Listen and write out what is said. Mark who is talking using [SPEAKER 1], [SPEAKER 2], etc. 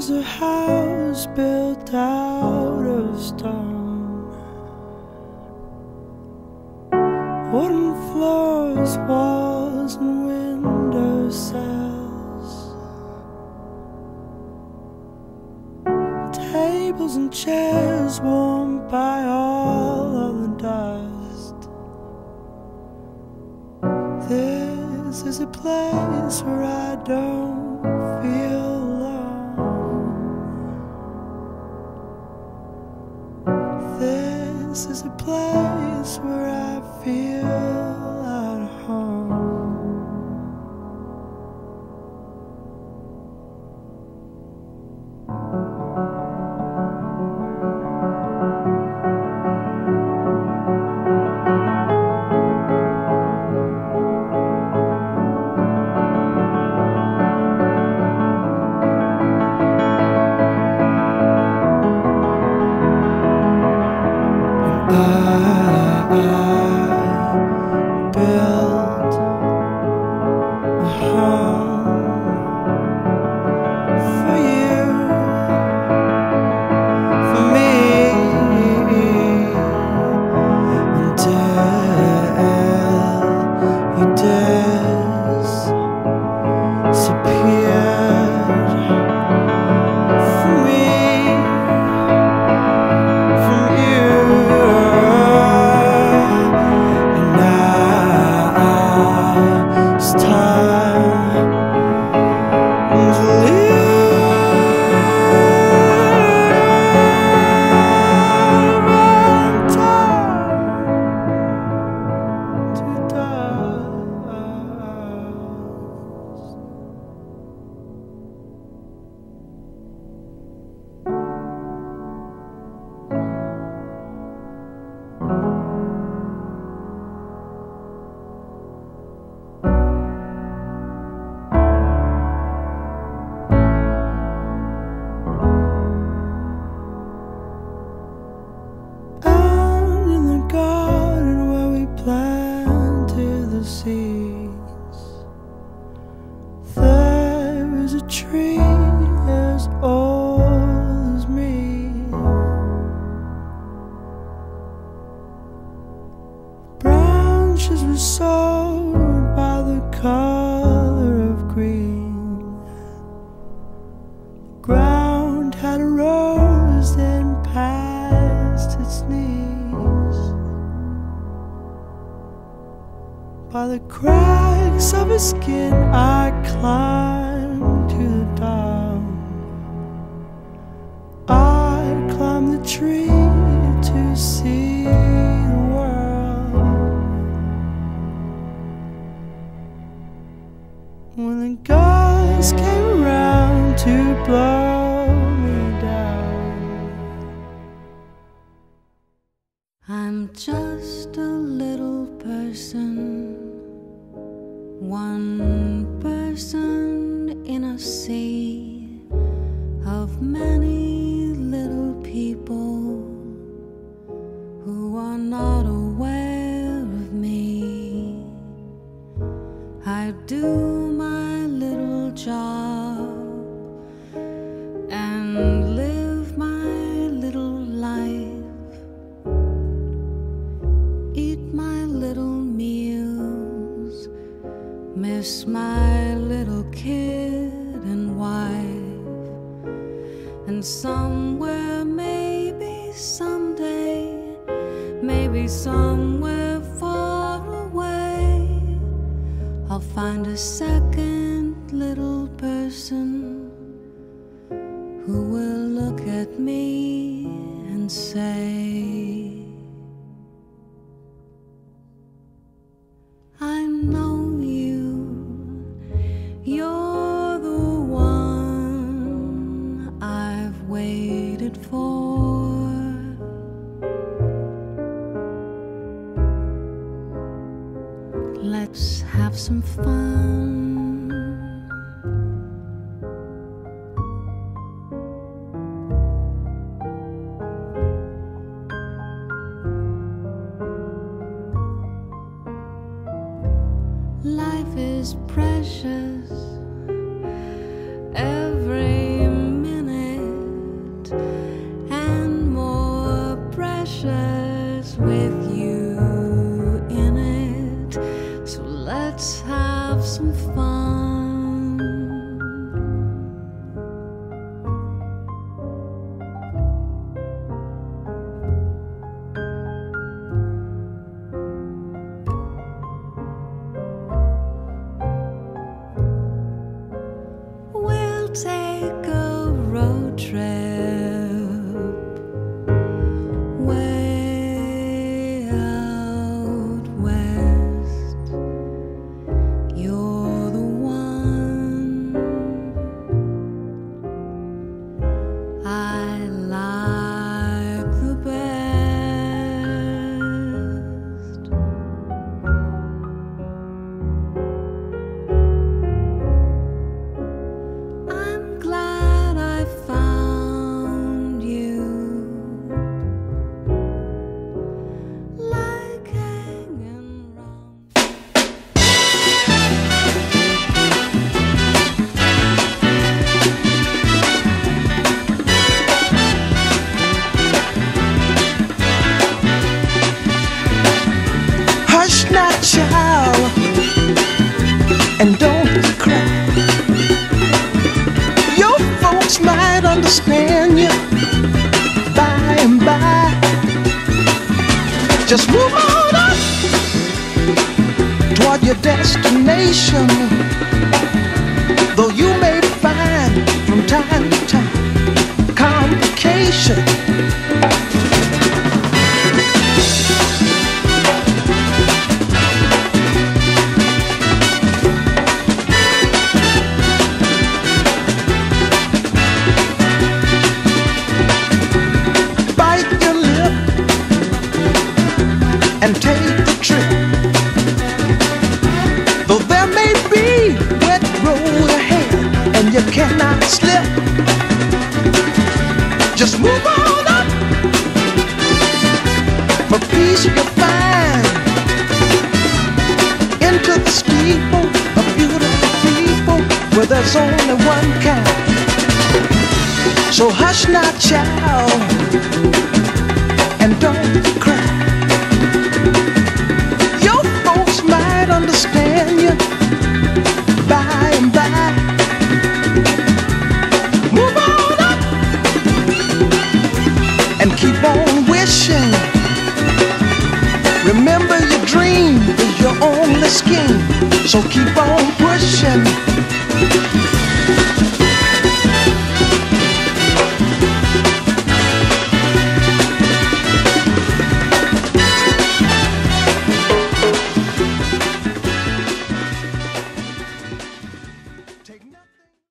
[SPEAKER 1] is a house built out of stone. Wooden floors, walls, and window sills. Tables and chairs warmed by all of the dust. This is a place where I don't place where tree as old as me. Branches were sown by the color of green. The ground had rose and past its knees. By the cracks of his skin, I climbed
[SPEAKER 2] person in a sea I do my little job and live my little life. Eat my little meals, miss my little kid and wife, and somewhere, maybe someday, maybe somewhere find a second little person who will look at me and say, Life
[SPEAKER 1] and don't cry. Your folks might understand you by and by. Just move on up toward your destination. Though you may find from time to time complications. You cannot slip, just move on up. For peace you can find into the steeple of beautiful people where there's only one kind. So hush not, child, and don't so keep on.